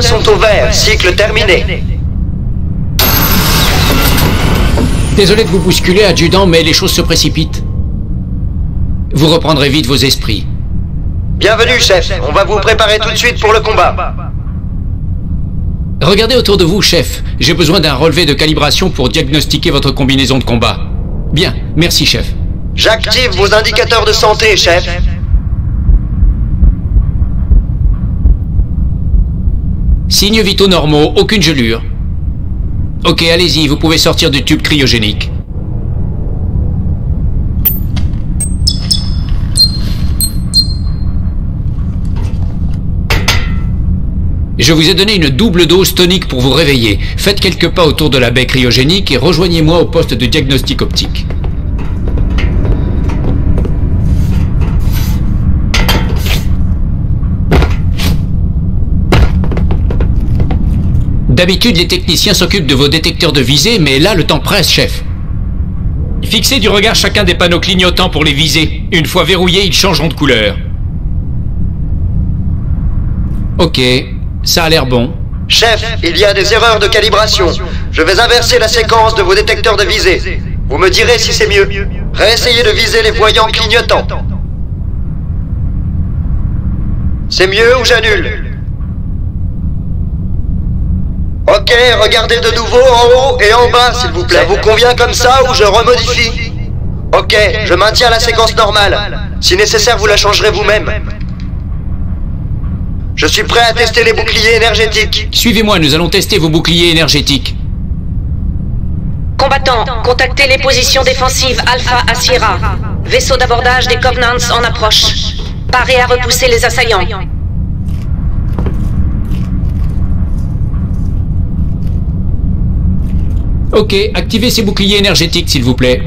Systèmes sont au vert. Cycle terminé. Désolé de vous bousculer, adjudant, mais les choses se précipitent. Vous reprendrez vite vos esprits. Bienvenue, chef. On va vous préparer tout de suite pour le combat. Regardez autour de vous, chef. J'ai besoin d'un relevé de calibration pour diagnostiquer votre combinaison de combat. Bien, merci, chef. J'active vos indicateurs de santé, chef. Signes vitaux normaux, aucune gelure. Ok, allez-y, vous pouvez sortir du tube cryogénique. Je vous ai donné une double dose tonique pour vous réveiller. Faites quelques pas autour de la baie cryogénique et rejoignez-moi au poste de diagnostic optique. D'habitude, les techniciens s'occupent de vos détecteurs de visée, mais là, le temps presse, chef. Fixez du regard chacun des panneaux clignotants pour les viser. Une fois verrouillés, ils changeront de couleur. Ok, ça a l'air bon. Chef, il y a des erreurs de calibration. Je vais inverser la séquence de vos détecteurs de visée. Vous me direz si c'est mieux. Réessayez de viser les voyants clignotants. C'est mieux ou j'annule? Ok, regardez de nouveau en haut et en bas, s'il vous plaît. Ça vous convient comme ça ou je remodifie Ok, je maintiens la séquence normale. Si nécessaire, vous la changerez vous-même. Je suis prêt à tester les boucliers énergétiques. Suivez-moi, nous allons tester vos boucliers énergétiques. Combattants, contactez les positions défensives Alpha à Sierra. Vaisseau d'abordage des Covenants en approche. Parez à repousser les assaillants. Ok, activez ces boucliers énergétiques, s'il vous plaît.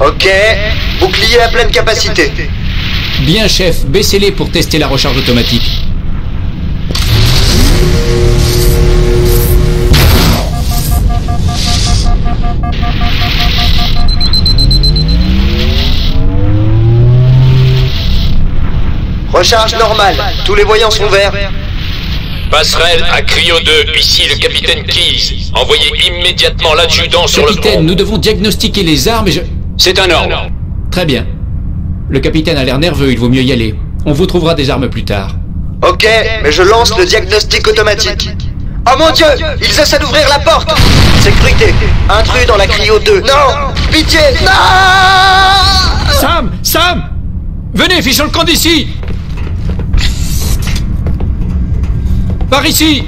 Ok, bouclier à pleine capacité. Bien, chef, baissez-les pour tester la recharge automatique. Recharge normale. Tous les voyants sont verts. Passerelle à Cryo 2, ici le capitaine Keys. Envoyez immédiatement l'adjudant sur le Capitaine, nous devons diagnostiquer les armes et je... C'est un ordre. Très bien. Le capitaine a l'air nerveux, il vaut mieux y aller. On vous trouvera des armes plus tard. Ok, mais je lance le diagnostic automatique. Oh mon dieu Ils essaient d'ouvrir la porte Sécurité Intrus dans la cryo 2 Non Pitié Non Sam Sam Venez, fichons le camp d'ici Par ici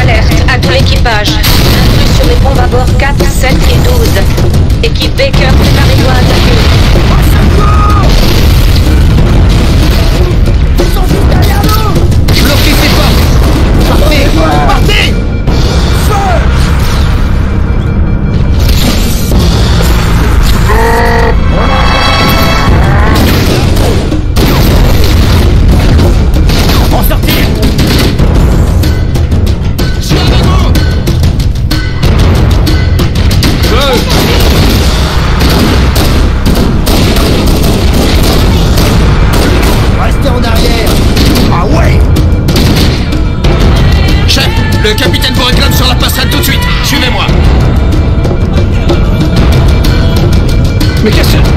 Alerte à l'équipage. Sur les pompes à bord 4, 7 et 12. Équipe Baker, Mais qu'est-ce que...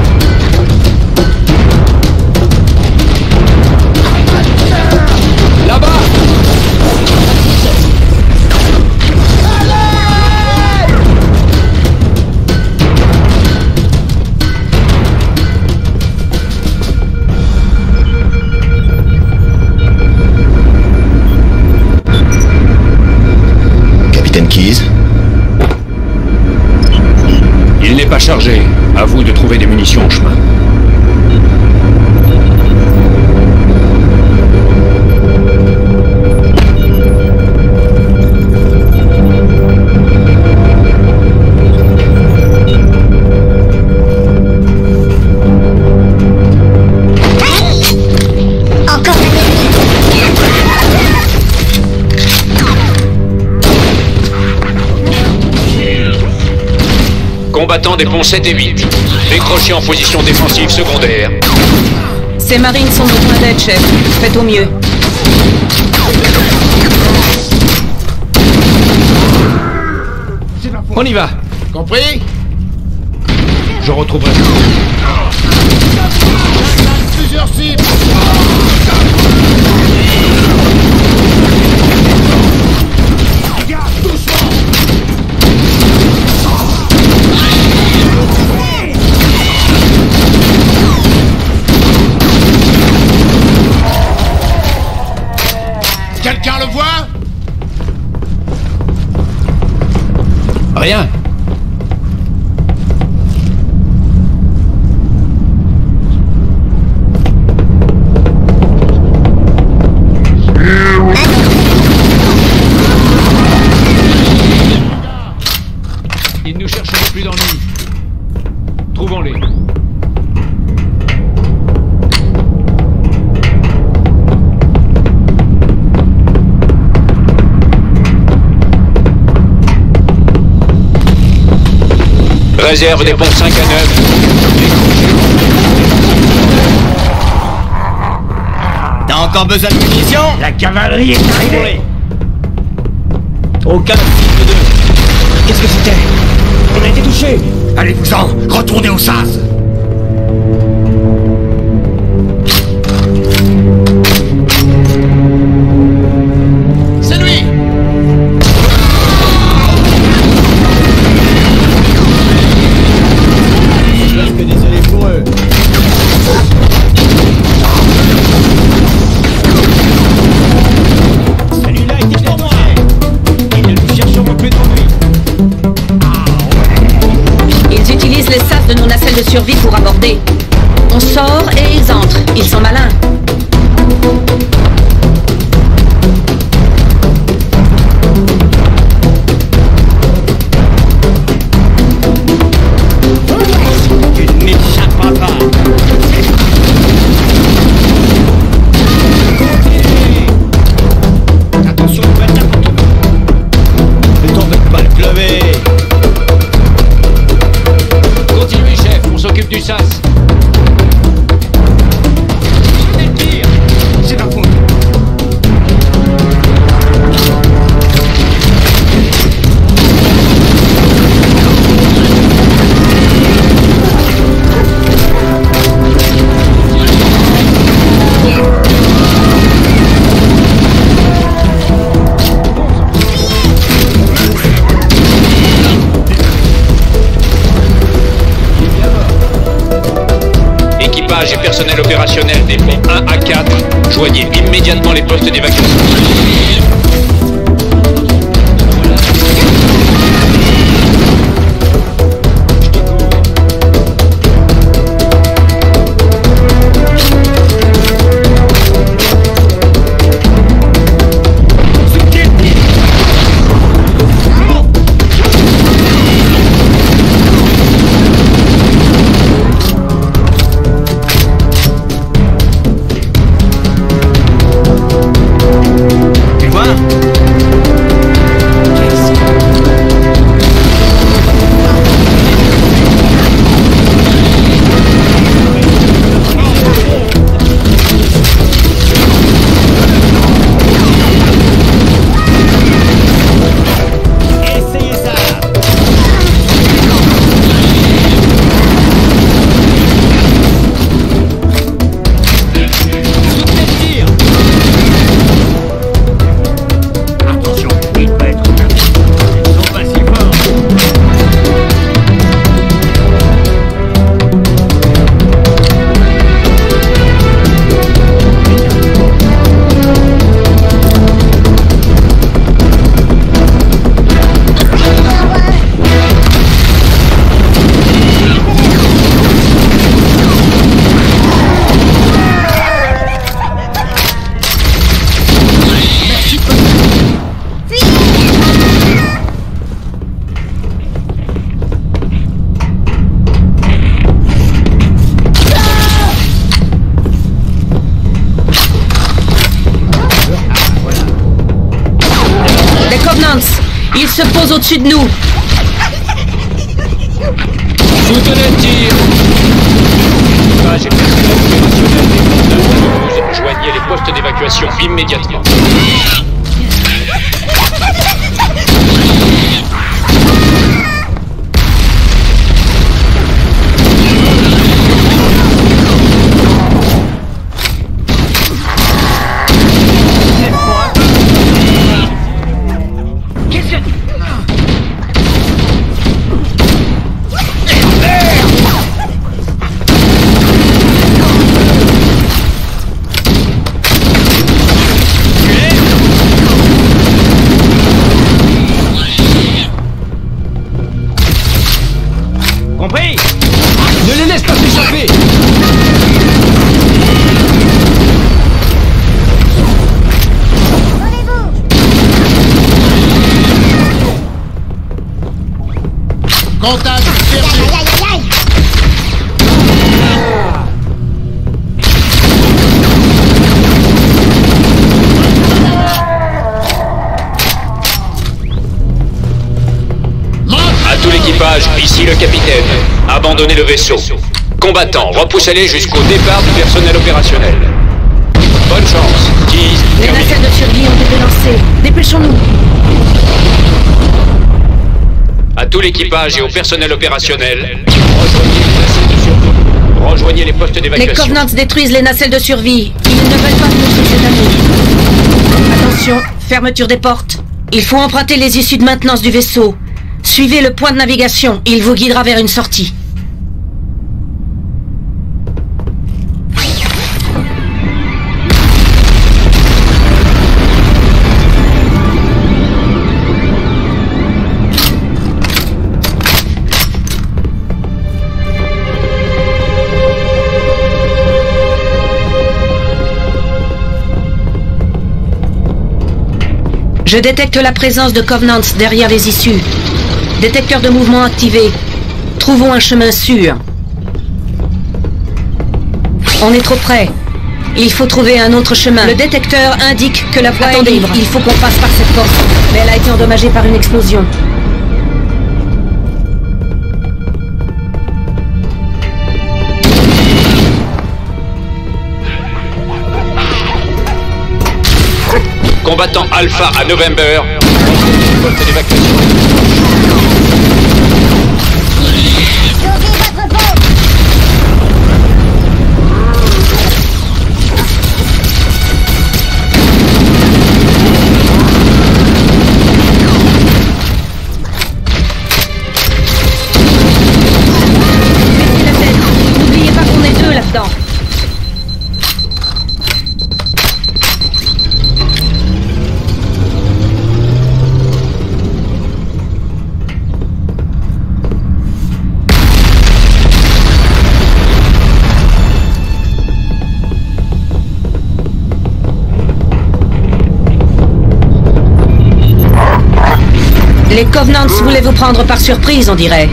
Des ponts 7 et 8. Décrochez en position défensive secondaire. Ces marines sont besoin d'aide, chef. Faites au mieux. On y va. Compris? Je retrouverai. Plusieurs cibles Réserve des ponts 5 à 9. T'as encore besoin de munitions? La cavalerie est arrivée. Aucun cible de... Qu'est-ce que c'était? On a été touché Allez-vous-en Retournez au sas On sort et ils entrent. Ils sont malins. Équipage et personnel opérationnel des ponts 1 à 4. Joignez immédiatement les postes d'évacuation. se pose au-dessus de nous. Soutenez le tir Page et personnel opérationnel des postes de Joignez les postes d'évacuation immédiatement. Perdu. À tout l'équipage, ici le capitaine. Abandonnez le vaisseau. Combattants, repoussez-les jusqu'au départ du personnel opérationnel. Bonne chance. Keys, Les terminé. nacelles de survie ont été lancées. Dépêchons-nous. À tout l'équipage et au personnel opérationnel, rejoignez les nacelles de survie. Rejoignez les postes Les d'évacuation. Covenants détruisent les nacelles de survie. Ils ne veulent pas nous chercher d'amis. Attention, fermeture des portes. Il faut emprunter les issues de maintenance du vaisseau. Suivez le point de navigation. Il vous guidera vers une sortie. Je détecte la présence de Covenants derrière les issues. Détecteur de mouvement activé. Trouvons un chemin sûr. On est trop près. Il faut trouver un autre chemin. Le détecteur indique que la voie est libre. Il faut qu'on passe par cette porte. Mais elle a été endommagée par une explosion. Combattant Alpha à November. Les Covenants voulaient vous prendre par surprise, on dirait?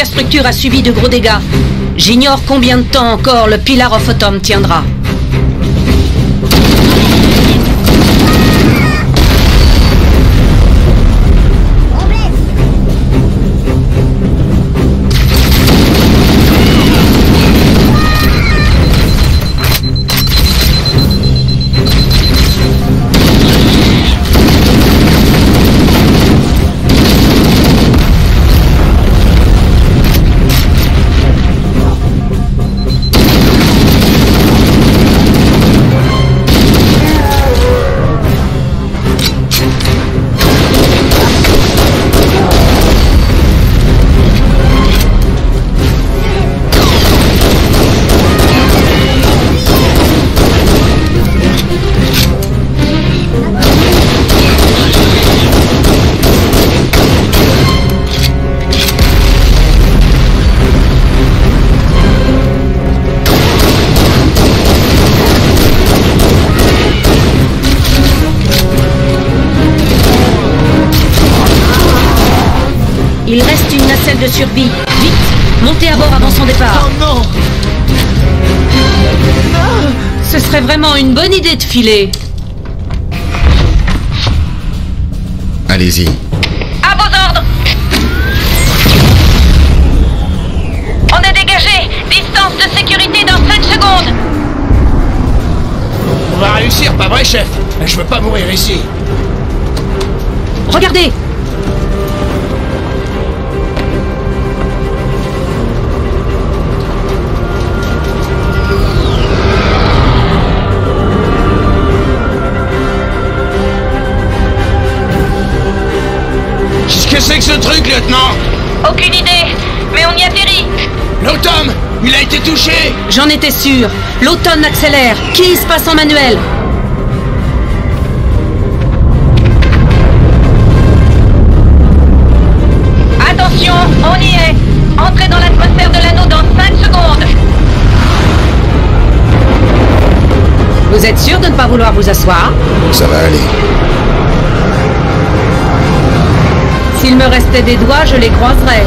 Superstructure a subi de gros dégâts. J'ignore combien de temps encore le Pilar of Autumn tiendra. Vraiment une bonne idée de filer. Allez-y. À vos ordres On est dégagé Distance de sécurité dans 5 secondes On va réussir, pas vrai, chef? Je veux pas mourir ici. Regardez que c'est que ce truc, lieutenant Aucune idée, mais on y atterrit L'automne Il a été touché J'en étais sûr. L'automne accélère. Qui se passe en manuel? Attention, on y est. Entrez dans l'atmosphère de l'anneau dans 5 secondes. Vous êtes sûr de ne pas vouloir vous asseoir? Ça va aller. S'il me restait des doigts, je les croiserais.